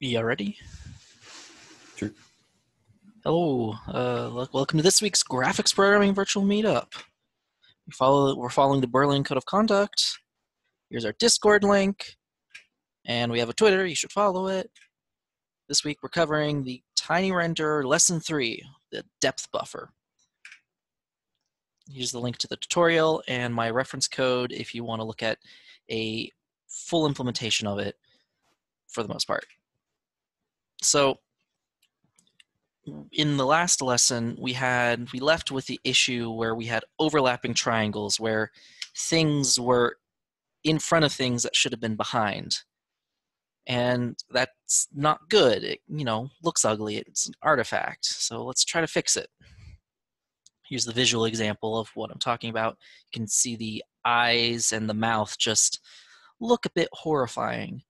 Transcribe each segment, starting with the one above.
Yeah, ready? Sure. Hello, uh, wel- welcome to this week's graphics programming virtual meetup. We follow, we're following the Berlin Code of Conduct. Here's our Discord link, and we have a Twitter. You should follow it. This week we're covering the Tiny Renderer Lesson Three, the depth buffer. Here's the link to the tutorial and my reference code if you want to look at a full implementation of it for the most part. So in the last lesson, we had we left with the issue where we had overlapping triangles where things were in front of things that should have been behind. And that's not good. It, you know, looks ugly. It's an artifact. So let's try to fix it. Here's the visual example of what I'm talking about. You can see the eyes and the mouth just look a bit horrifying.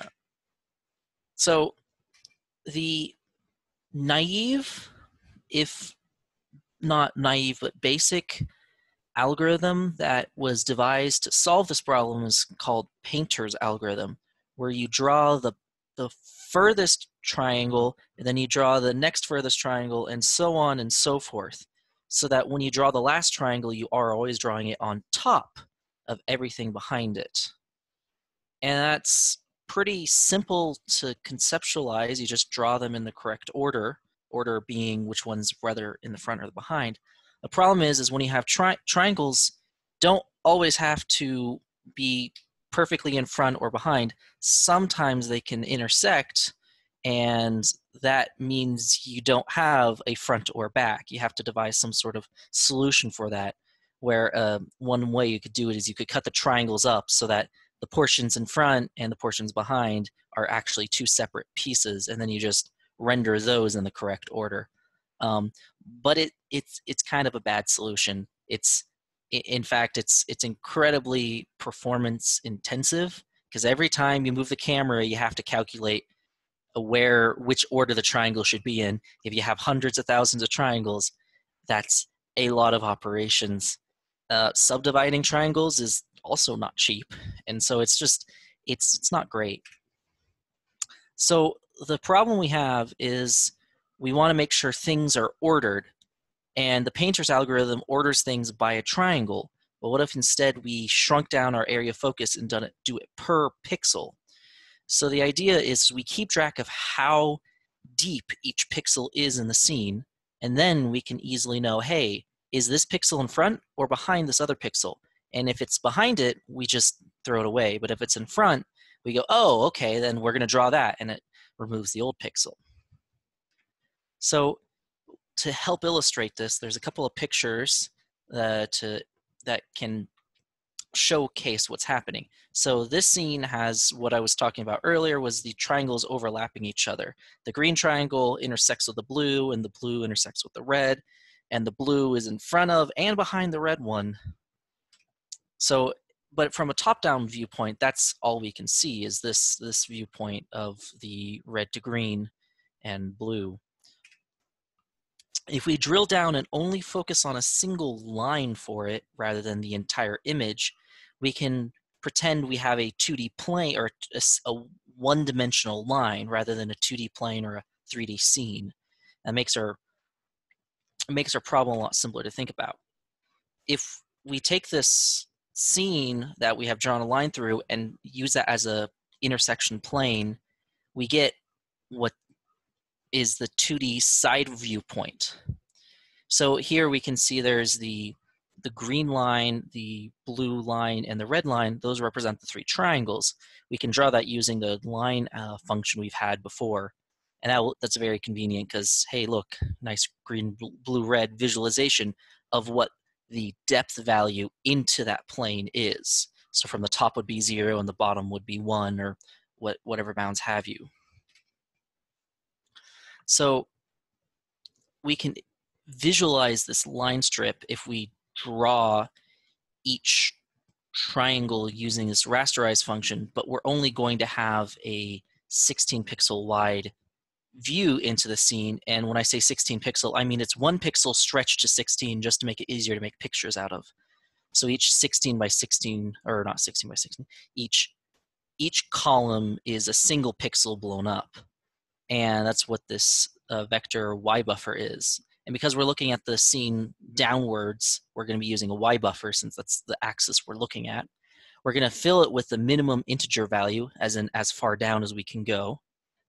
Uh, So the naive, if not naive, but basic algorithm that was devised to solve this problem is called Painter's algorithm, where you draw the, the furthest triangle, and then you draw the next furthest triangle, and so on and so forth. So that when you draw the last triangle, you are always drawing it on top of everything behind it. And that's pretty simple to conceptualize. You just draw them in the correct order, order being which one's whether in the front or the behind. The problem is, is when you have tri- triangles, don't always have to be perfectly in front or behind. Sometimes they can intersect, and that means you don't have a front or back. You have to devise some sort of solution for that. Where uh, one way you could do it is you could cut the triangles up so that the portions in front and the portions behind are actually two separate pieces, and then you just render those in the correct order. Um, but it it's it's kind of a bad solution. It's in fact it's it's incredibly performance intensive because every time you move the camera, you have to calculate uh, where which order the triangle should be in. If you have hundreds of thousands of triangles, that's a lot of operations. Uh, subdividing triangles is also not cheap and so it's just it's it's not great. So the problem we have is we want to make sure things are ordered and the painter's algorithm orders things by a triangle but what if instead we shrunk down our area of focus and done it do it per pixel? So the idea is we keep track of how deep each pixel is in the scene and then we can easily know hey is this pixel in front or behind this other pixel and if it's behind it, we just throw it away. But if it's in front, we go, oh, okay, then we're going to draw that. And it removes the old pixel. So to help illustrate this, there's a couple of pictures uh, to, that can showcase what's happening. So this scene has what I was talking about earlier was the triangles overlapping each other. The green triangle intersects with the blue and the blue intersects with the red and the blue is in front of and behind the red one so but from a top-down viewpoint that's all we can see is this this viewpoint of the red to green and blue. If we drill down and only focus on a single line for it rather than the entire image we can pretend we have a 2d plane or a one-dimensional line rather than a 2d plane or a 3d scene. That makes our makes our problem a lot simpler to think about. If we take this scene that we have drawn a line through and use that as a intersection plane, we get what is the 2D side viewpoint. So here we can see there's the the green line, the blue line, and the red line. Those represent the three triangles. We can draw that using the line uh, function we've had before, and that will, that's very convenient because hey, look, nice green, bl- blue, red visualization of what the depth value into that plane is. So from the top would be zero and the bottom would be one or what, whatever bounds have you. So we can visualize this line strip if we draw each triangle using this rasterize function, but we're only going to have a 16 pixel wide view into the scene. And when I say 16 pixel, I mean it's one pixel stretched to 16 just to make it easier to make pictures out of. So each 16 by 16, or not 16 by 16, each each column is a single pixel blown up. And that's what this uh, vector y buffer is. And because we're looking at the scene downwards, we're going to be using a y buffer since that's the axis we're looking at. We're going to fill it with the minimum integer value, as in as far down as we can go,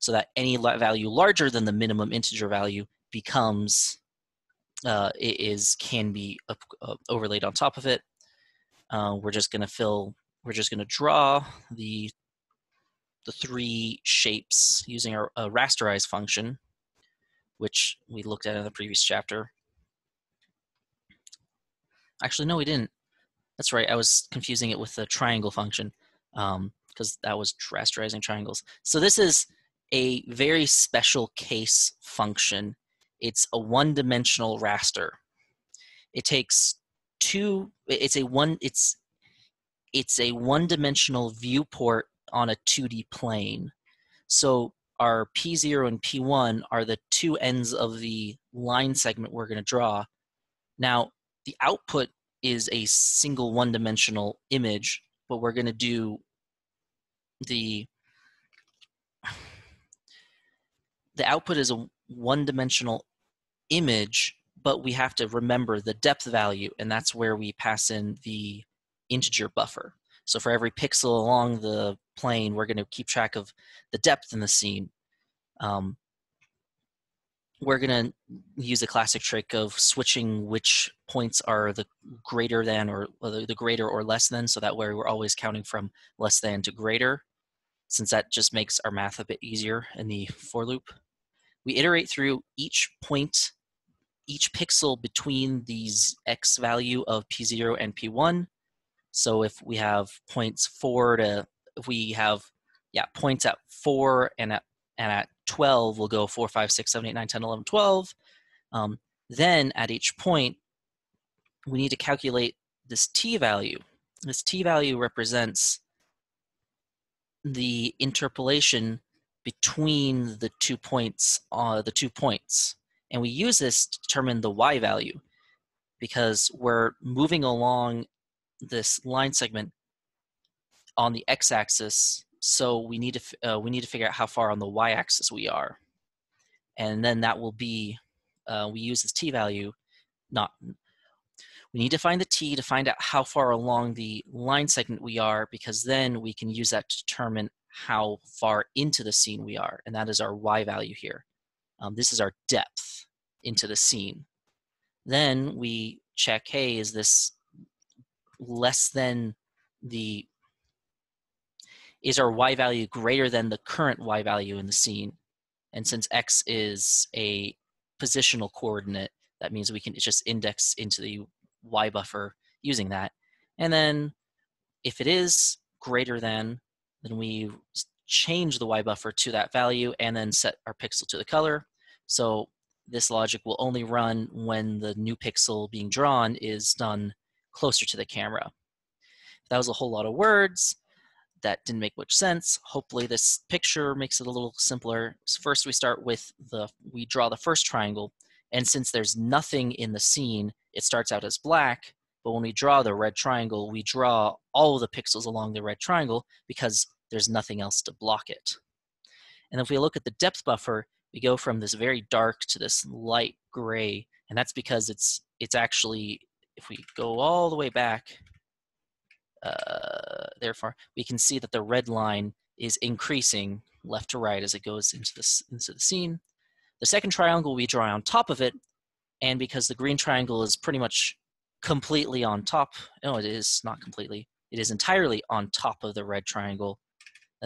so that any value larger than the minimum integer value becomes uh, it is can be uh, overlaid on top of it. Uh, we're just going to fill. We're just going to draw the the three shapes using our rasterize function, which we looked at in the previous chapter. Actually, no, we didn't. That's right. I was confusing it with the triangle function because um, that was rasterizing triangles. So this is a very special case function it's a one-dimensional raster. It takes two. It's a one. It's it's a one-dimensional viewport on a 2D plane. So our P0 and P1 are the two ends of the line segment we're going to draw. Now, the output is a single one-dimensional image, but we're going to do the the output is a one-dimensional image, but we have to remember the depth value, and that's where we pass in the integer buffer. So for every pixel along the plane, we're going to keep track of the depth in the scene. Um, we're going to use a classic trick of switching which points are the greater than or, or the greater or less than, so that way we're always counting from less than to greater, since that just makes our math a bit easier in the for loop. We iterate through each point each pixel between these x value of p0 and p1. So if we have points 4 to, if we have, yeah, points at 4 and at, and at 12, we'll go 4, 5, 6, 7, 8, 9, 10, 11, 12. Um, then at each point, we need to calculate this t value. This t value represents the interpolation between the two points, uh, the two points. And we use this to determine the y value because we're moving along this line segment on the x-axis. So we need to uh, we need to figure out how far on the y-axis we are, and then that will be uh, we use this t value. Not we need to find the t to find out how far along the line segment we are because then we can use that to determine how far into the scene we are, and that is our y value here. Um, this is our depth into the scene. Then we check, hey, is this less than the, is our y value greater than the current y value in the scene? And since x is a positional coordinate, that means we can just index into the y buffer using that. And then if it is greater than, then we change the y buffer to that value and then set our pixel to the color. So this logic will only run when the new pixel being drawn is done closer to the camera. That was a whole lot of words. That didn't make much sense. Hopefully this picture makes it a little simpler. First we start with the, we draw the first triangle. And since there's nothing in the scene, it starts out as black. But when we draw the red triangle, we draw all the pixels along the red triangle because there's nothing else to block it. And if we look at the depth buffer, we go from this very dark to this light gray, and that's because it's it's actually if we go all the way back, uh, therefore we can see that the red line is increasing left to right as it goes into this into the scene. The second triangle we draw on top of it, and because the green triangle is pretty much completely on top, no, it is not completely. It is entirely on top of the red triangle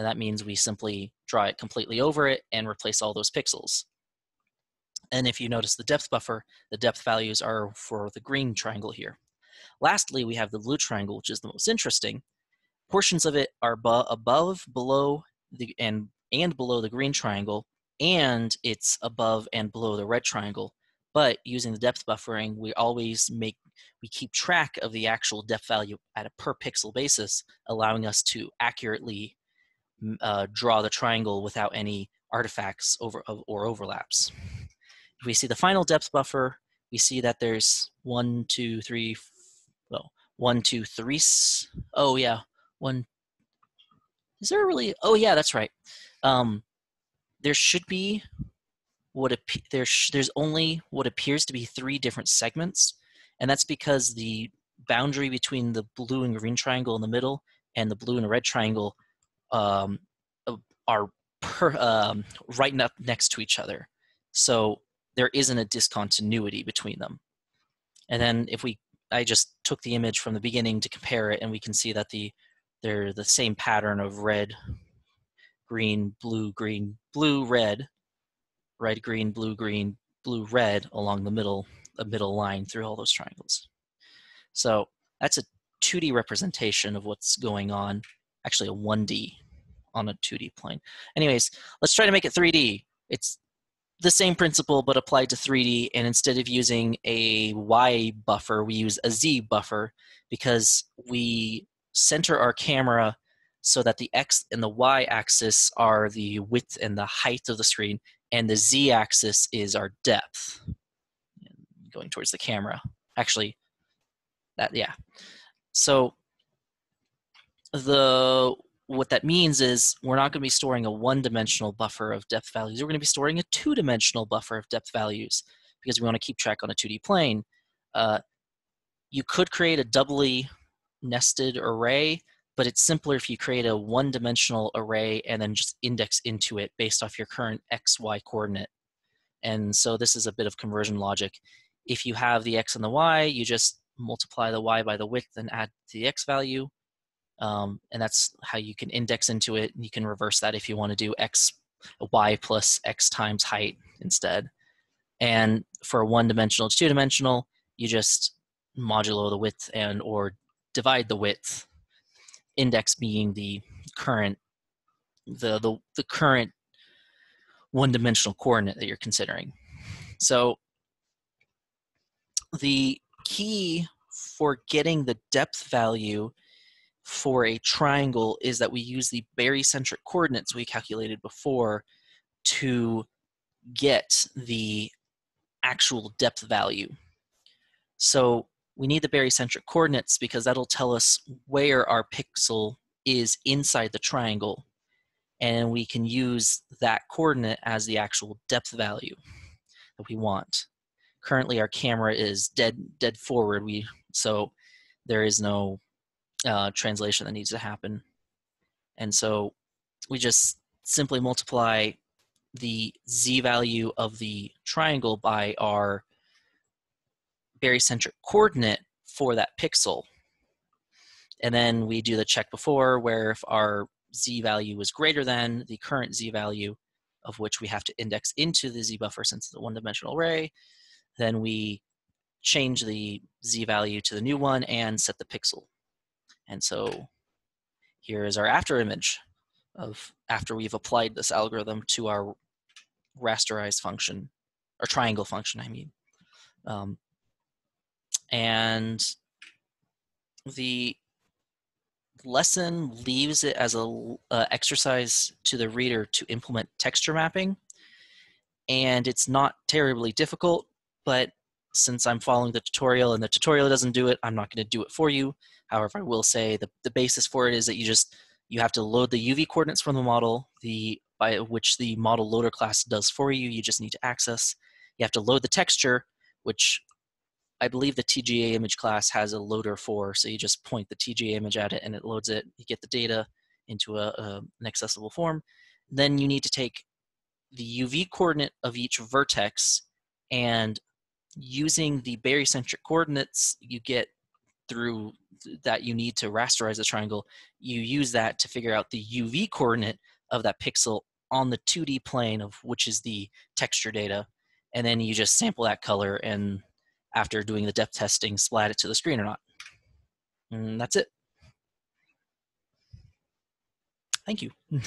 and that means we simply draw it completely over it and replace all those pixels. And if you notice the depth buffer, the depth values are for the green triangle here. Lastly, we have the blue triangle, which is the most interesting. Portions of it are above, below, the, and, and below the green triangle, and it's above and below the red triangle. But using the depth buffering, we always make, we keep track of the actual depth value at a per pixel basis, allowing us to accurately uh, draw the triangle without any artifacts over or overlaps. If we see the final depth buffer, we see that there's one, two, three, well, one, two, three. Oh yeah, one. is there really? Oh yeah, that's right. Um, there should be what there there's only what appears to be three different segments, and that's because the boundary between the blue and green triangle in the middle and the blue and red triangle um, uh, are per, um, right up next to each other. So there isn't a discontinuity between them. And then if we, I just took the image from the beginning to compare it, and we can see that the they're the same pattern of red, green, blue, green, blue, red, red, green, blue, green, blue, red along the middle, the middle line through all those triangles. So that's a 2D representation of what's going on, actually a 1D on a 2D plane. Anyways, let's try to make it 3D. It's the same principle but applied to 3D, and instead of using a Y buffer, we use a Z buffer because we center our camera so that the X and the Y axis are the width and the height of the screen, and the Z axis is our depth going towards the camera. Actually, that, yeah. So the what that means is we're not going to be storing a one-dimensional buffer of depth values. We're going to be storing a two-dimensional buffer of depth values because we want to keep track on a 2D plane. Uh, you could create a doubly nested array, but it's simpler if you create a one-dimensional array and then just index into it based off your current x, y coordinate. And so this is a bit of conversion logic. If you have the x and the y, you just multiply the y by the width and add to the x value um, and that's how you can index into it. And you can reverse that if you want to do x, y plus x times height instead. And for one dimensional to two dimensional, you just modulo the width and or divide the width. Index being the current the the, the current one dimensional coordinate that you're considering. So the key for getting the depth value for a triangle is that we use the barycentric coordinates we calculated before to get the actual depth value. So we need the barycentric coordinates because that'll tell us where our pixel is inside the triangle and we can use that coordinate as the actual depth value that we want. Currently our camera is dead dead forward we so there is no uh, translation that needs to happen. And so we just simply multiply the z value of the triangle by our barycentric coordinate for that pixel. And then we do the check before where if our z value is greater than the current z value of which we have to index into the z buffer since it's a one-dimensional array, then we change the z value to the new one and set the pixel. And so here is our after image of after we've applied this algorithm to our rasterized function, or triangle function, I mean. Um, and the lesson leaves it as a uh, exercise to the reader to implement texture mapping and it's not terribly difficult but since i'm following the tutorial and the tutorial doesn't do it i'm not going to do it for you However, I will say the, the basis for it is that you just you have to load the UV coordinates from the model, the by which the model loader class does for you. You just need to access. You have to load the texture, which I believe the TGA image class has a loader for. So you just point the TGA image at it and it loads it. You get the data into a, a an accessible form. Then you need to take the UV coordinate of each vertex and using the barycentric coordinates you get through that you need to rasterize the triangle, you use that to figure out the UV coordinate of that pixel on the 2D plane of which is the texture data. And then you just sample that color and after doing the depth testing, splat it to the screen or not. And that's it. Thank you.